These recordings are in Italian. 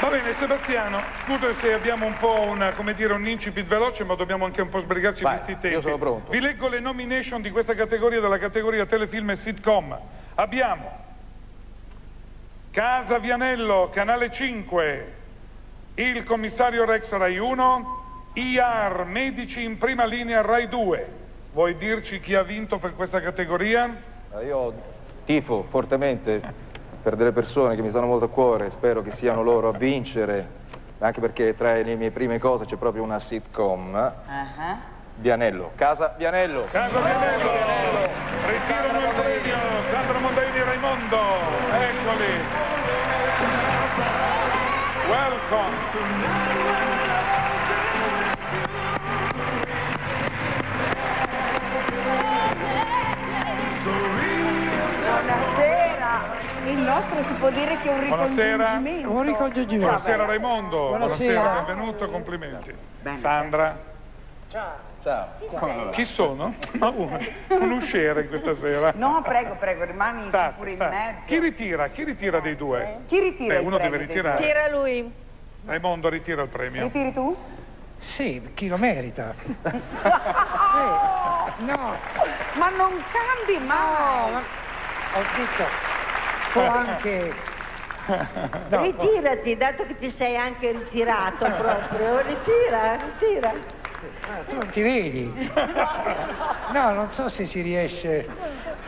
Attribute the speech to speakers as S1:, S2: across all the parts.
S1: Va bene, Sebastiano, scusa se abbiamo un po' una, come dire, un incipit veloce, ma dobbiamo anche un po' sbrigarci
S2: Vai,
S1: visti i tempi.
S2: io sono pronto.
S1: Vi leggo le nomination di questa categoria, della categoria telefilm e sitcom. Abbiamo Casa Vianello, Canale 5, Il Commissario Rex Rai 1, IAR, Medici in prima linea Rai 2. Vuoi dirci chi ha vinto per questa categoria?
S2: Eh, Io tifo fortemente per delle persone che mi stanno molto a cuore, spero che siano loro a vincere, anche perché tra le mie prime cose c'è proprio una sitcom.
S3: Ah,
S2: Vianello, Casa Vianello.
S1: Casa Vianello, ritirano il premio, Sandro Mondaini e Raimondo, eccoli. Welcome.
S3: Può dire che è un
S1: Buonasera.
S3: ricongiungimento.
S4: Un ricongiungimento.
S1: Buonasera Raimondo,
S4: Buonasera.
S1: benvenuto, complimenti.
S3: Bene.
S1: Sandra,
S2: Ciao.
S1: chi sono? Ma uno, un usciere questa sera.
S3: No, prego, prego, rimani
S1: State,
S3: pure in
S1: state.
S3: mezzo.
S1: Chi ritira? Chi ritira dei due?
S3: Chi ritira
S1: Beh, uno deve ritirare.
S5: Tira lui.
S1: Raimondo ritira il premio.
S3: Ritiri tu?
S4: Sì, chi lo merita. sì. No,
S3: Ma non cambi
S4: no,
S3: mai.
S4: ma ho detto, può anche... No,
S5: Ritirati, dato che ti sei anche ritirato proprio. Ritira, ritira.
S4: ah, tu non ti vedi? No, non so se si riesce...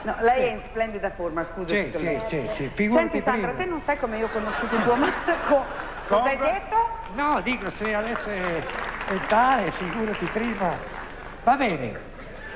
S3: No, lei è in splendida forma, scusa.
S4: Sì, sì, sì, sì, figurati
S3: Senti Sandra,
S4: prima.
S3: te non sai come io ho conosciuto tuo Marco? Cosa hai detto?
S4: No, dico, se adesso è tale, figurati prima. Va bene.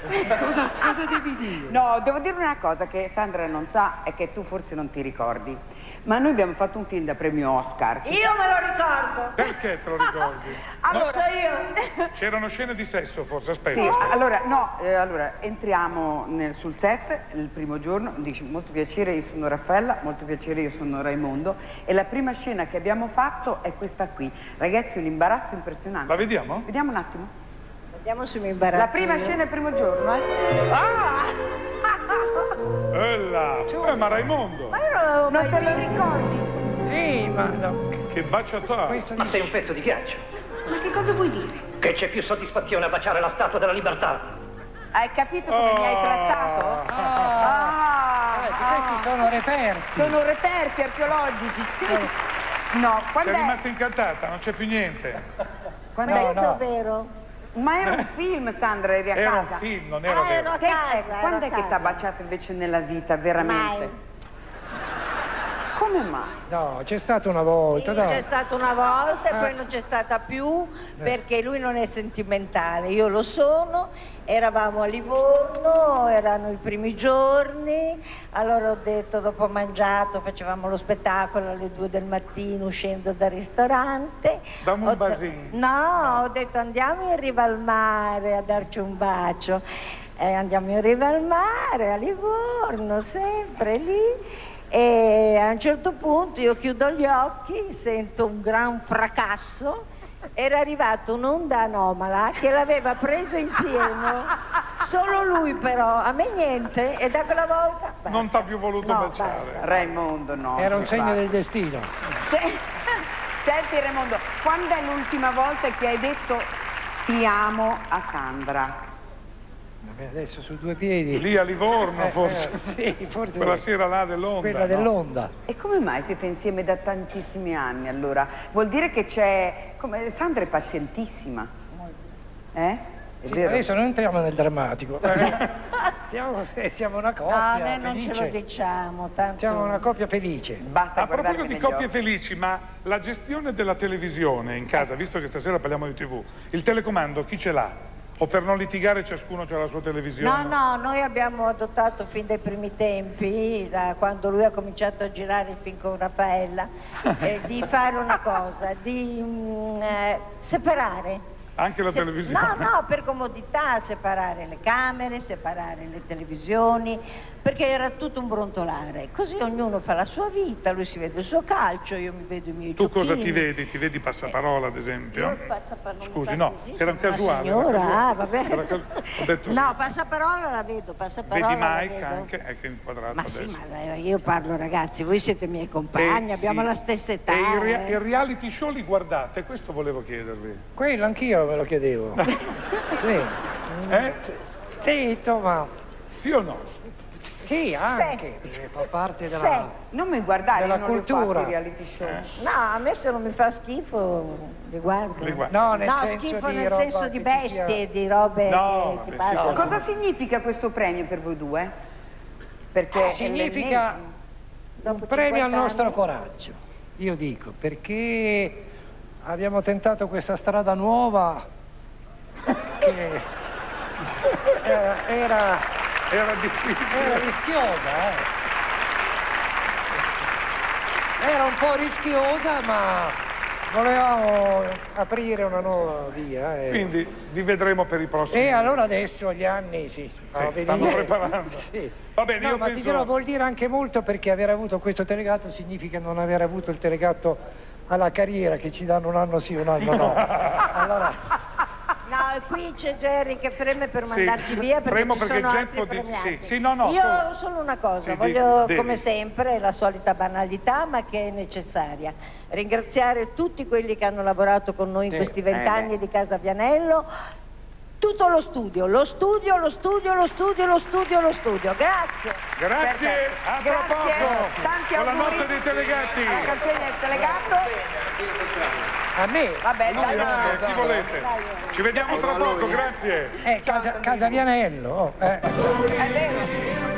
S4: Cosa, cosa devi dire?
S3: No, devo dire una cosa che Sandra non sa e che tu forse non ti ricordi. Ma noi abbiamo fatto un film da premio Oscar.
S5: Io me lo ricordo.
S1: Perché te lo ricordi?
S5: Lo so io.
S1: C'erano scene di sesso forse, aspetta.
S3: Sì,
S1: aspetta.
S3: allora, no, eh, allora, entriamo nel- sul set il primo giorno, dici molto piacere, io sono Raffaella, molto piacere, io sono Raimondo e la prima scena che abbiamo fatto è questa qui. Ragazzi, un imbarazzo impressionante.
S1: La vediamo?
S3: Vediamo un attimo.
S5: Vediamo se mi imbarazzo.
S3: La prima scena il primo giorno, eh?
S1: Ella! Eh, ma Raimondo!
S5: Ma io non l'avevo mai
S3: Non te lo ricordi?
S4: Sì, ma no,
S1: Che baciatore!
S4: questo
S6: Ma
S4: dice...
S6: sei un pezzo di ghiaccio.
S3: Ma che cosa vuoi dire?
S6: Che c'è più soddisfazione a baciare la statua della libertà.
S3: Hai capito come mi hai
S1: Oh.
S3: trattato?
S4: Ah,
S3: Ah,
S4: eh,
S3: ah.
S4: questi sono reperti.
S3: Sono reperti archeologici. No, quando
S1: Sei
S3: è?
S1: rimasta incantata, non c'è più niente.
S3: Quando
S4: No,
S3: è?
S5: Questo
S4: no.
S5: è vero.
S3: Ma era un film, Sandra, eri a
S1: Era un
S3: casa.
S1: film, non era
S5: Ah, ero
S1: vero.
S5: a
S3: Che-
S5: casa,
S3: ecco,
S5: ero
S3: quando
S5: a
S3: è che ti ha
S5: casa.
S3: baciato invece nella vita, veramente?
S5: Mai.
S3: Come mai?
S4: No, c'è stata una volta,
S5: Sì, c'è stata una volta e
S4: Eh.
S5: poi non c'è stata più perché lui non è sentimentale, io lo sono, eravamo a Livorno, erano i primi giorni, allora ho detto dopo mangiato facevamo lo spettacolo alle due del mattino uscendo dal ristorante.
S1: Dammi un
S5: Ho de-
S1: basin.
S5: No, ho detto andiamo in riva al mare a darci un bacio. Eh, andiamo in riva al mare, a Livorno, sempre lì. E a un certo punto io chiudo gli occhi, sento un gran fracasso. Era arrivata un'onda anomala che l'aveva preso in pieno. Solo lui però, a me niente. E da quella volta... basta.
S1: Non t'ha più voluto
S5: No,
S1: baciare.
S5: basta.
S3: Raimondo, no.
S4: Era un segno
S3: fa.
S4: del destino.
S3: Se- Senti Raimondo, quando è l'ultima volta che hai detto ti amo a Sandra?
S4: Vabbè, adesso su due piedi.
S1: Lì a Livorno,
S4: Eh,
S1: forse.
S4: eh, sì, forse
S1: Quella sera là dell'onda.
S4: quella
S1: no?
S4: dell'onda.
S3: E come mai siete insieme da tantissimi anni allora? Vuol dire che c'è... Come... Sandra è pazientissima. Eh? È
S4: Sì,
S3: vero?
S4: adesso non entriamo nel drammatico. Siamo, eh, siamo una
S5: No,
S4: coppia
S5: noi non ce lo
S4: felice.
S5: diciamo, tanto...
S4: Siamo una coppia felice.
S3: Basta
S1: A proposito di coppie
S3: occhi.
S1: felici, ma la gestione della televisione in casa, visto che stasera parliamo di tv, il telecomando chi ce l'ha? O per non litigare ciascuno c'ha la sua televisione?
S5: No, no, noi abbiamo adottato fin dai primi tempi, da quando lui ha cominciato a girare il film con Raffaella, eh, di fare una cosa, di mm, eh, separare.
S1: Anche la
S5: Se-
S1: televisione?
S5: No, no, per comodità, separare le camere, separare le televisioni, perché era tutto un brontolare. Così ognuno fa la sua vita, lui si vede il suo calcio, io mi vedo i miei
S1: Tu cosa
S5: giochini.
S1: ti vedi? Ti vedi passaparola, ad esempio?
S5: Io passaparola
S1: Scusi, no,
S5: così,
S1: era un casuale. era
S5: Signora,
S1: casuale.
S5: ah, va bene.
S1: Era casu- Ho detto sì.
S5: No, passaparola la vedo, passaparola
S1: Vedi
S5: la
S1: Mike
S5: vedo.
S1: anche, ecco inquadrato
S5: Ma
S1: adesso.
S5: sì, ma dai, io parlo ragazzi, voi siete miei compagni,
S1: E-
S5: abbiamo
S1: sì.
S5: la stessa età.
S1: E il, rea-
S5: eh.
S1: il reality show li guardate? Questo volevo chiedervi.
S4: Quello anch'io me lo chiedevo. sì.
S1: Eh?
S4: Sì, insomma,
S1: Sì o no?
S4: sì, anche, perché fa parte della...
S5: Sì.
S3: Non mi guardare,
S4: Della
S3: non li
S4: cultura.
S3: fatti i reality show.
S5: No, a me se non mi fa schifo, li guardo.
S1: Li guardi.
S4: No, nel
S5: No,
S4: senso
S5: schifo
S4: di
S5: nel
S4: roba
S5: senso di
S4: ci sia-
S5: bestie, di robe
S1: No,
S5: che, passano.
S3: Cosa significa questo premio per voi due? Perché
S4: Significa un premio al
S5: 50
S4: nostro
S5: anni.
S4: coraggio, io dico, perché abbiamo tentato questa strada nuova che era, era,
S1: Era difficile.
S4: era rischiosa, eh. Era un po' rischiosa, ma volevamo aprire una nuova via. eh.
S1: Quindi vi vedremo per i prossimi
S4: E allora adesso gli anni fanno
S1: Sì, stanno preparando.
S4: Sì.
S1: Va bene,
S4: No,
S1: io
S4: ma
S1: penso-
S4: ti dirò, vuol dire anche molto perché aver avuto questo telegatto significa non aver avuto il telegatto alla carriera che ci danno un anno sì, un anno no. Allora,
S5: No, qui c'è Jerry che freme per
S1: Sì,
S5: mandarci via perché
S1: fremo
S5: ci
S1: perché
S5: sono
S1: Geppo
S5: altri
S1: di- sì, sì, no, no,
S5: Io
S1: solo-
S5: solo una cosa,
S1: Sì,
S5: voglio
S1: devi-
S5: come
S1: devi.
S5: sempre la solita banalità ma che è necessaria. Ringraziare tutti quelli che hanno lavorato con noi in
S4: Sì,
S5: questi
S4: eh
S5: vent'anni di Casa Vianello, tutto lo studio, lo studio, lo studio, lo studio, lo studio, lo studio. Grazie.
S1: Grazie,
S3: Perfetto.
S1: a tra poco
S3: tanti
S1: con la
S3: auguri.
S1: notte dei telegatti.
S3: La canzone del telegatto.
S4: a me,
S3: Vabbè,
S1: No,
S3: dai,
S1: grazie,
S3: no.
S1: chi volete? Ci vediamo tra poco, grazie.
S4: eh, casa, Casa Vianello. oh, eh.